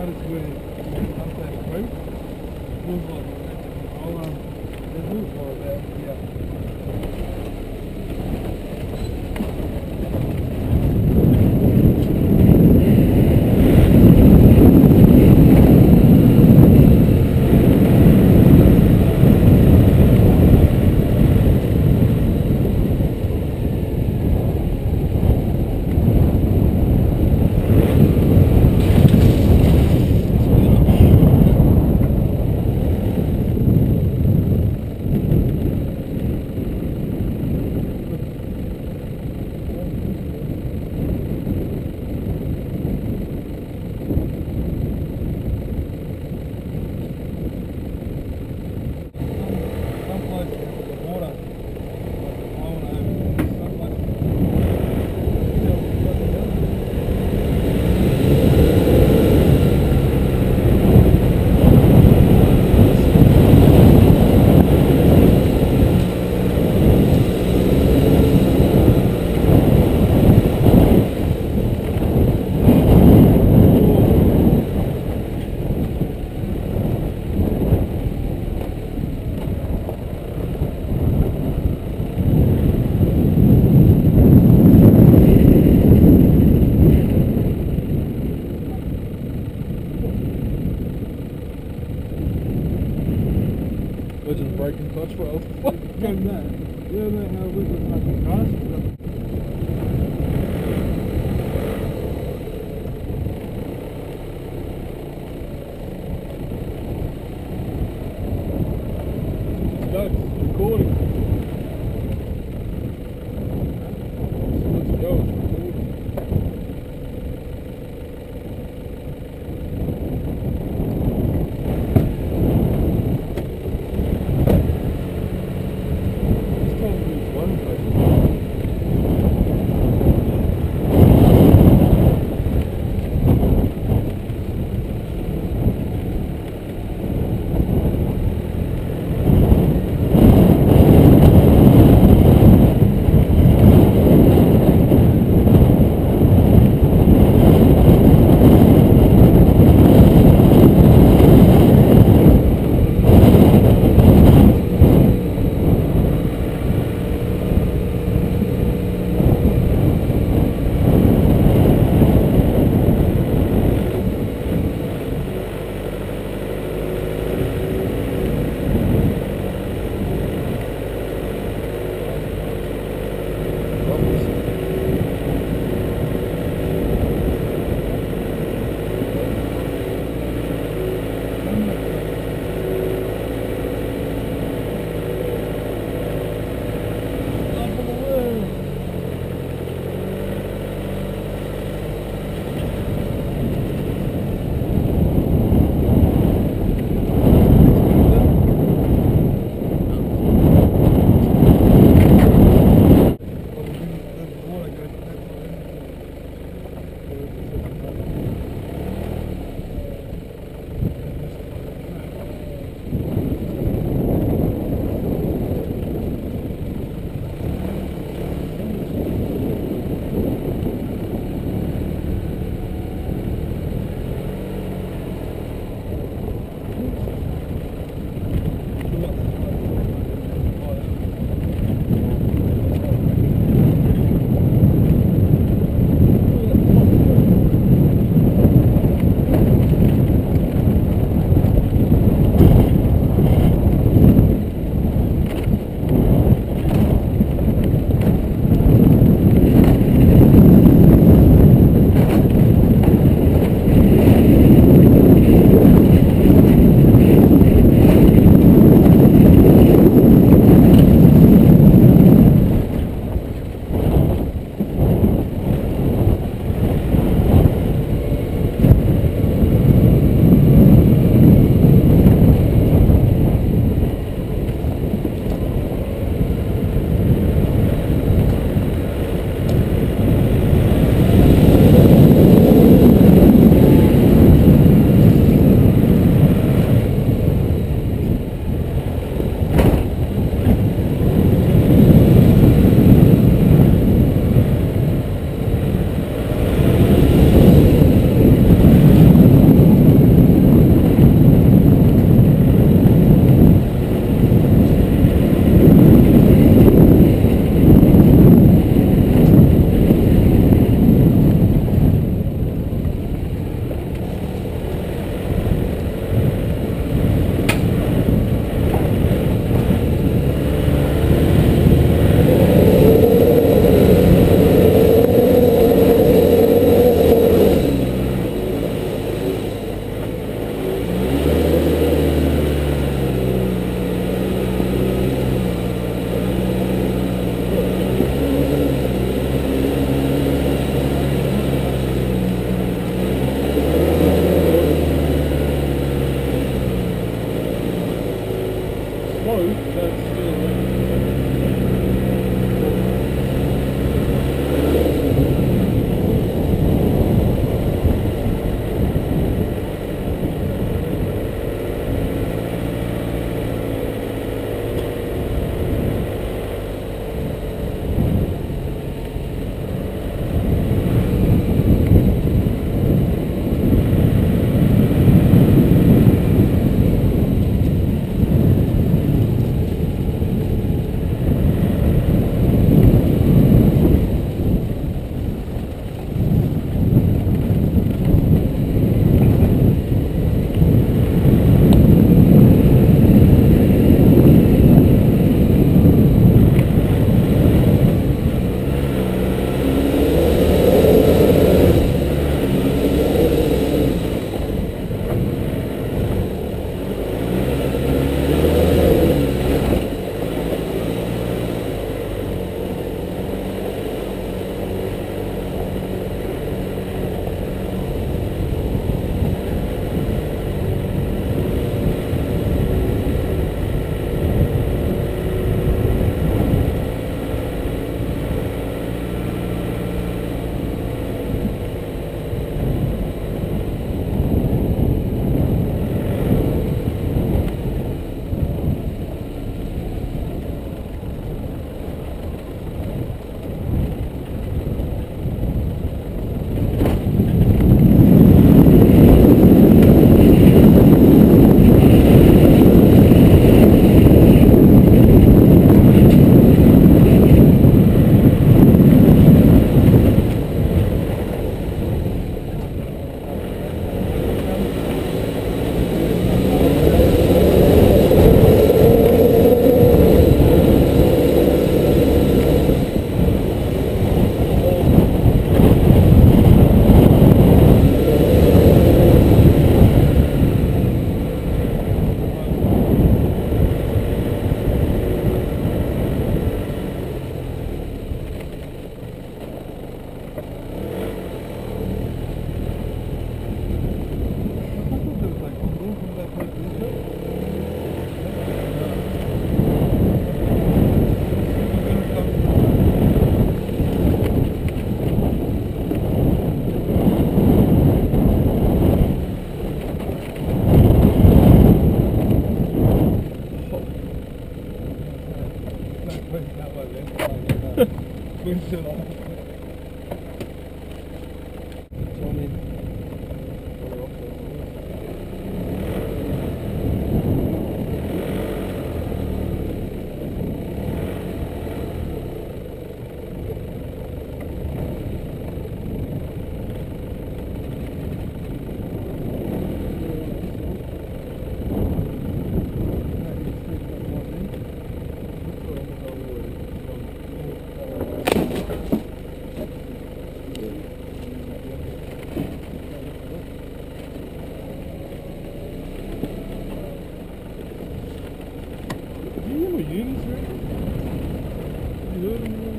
marriage way after right? Move on. All on the move for that, yeah. Just breaking clutch roll. Kijk daar. Ja, nee, nou, we zijn naar de Ouais, ouais, ouais, ouais, ouais, ouais, You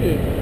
Yeah.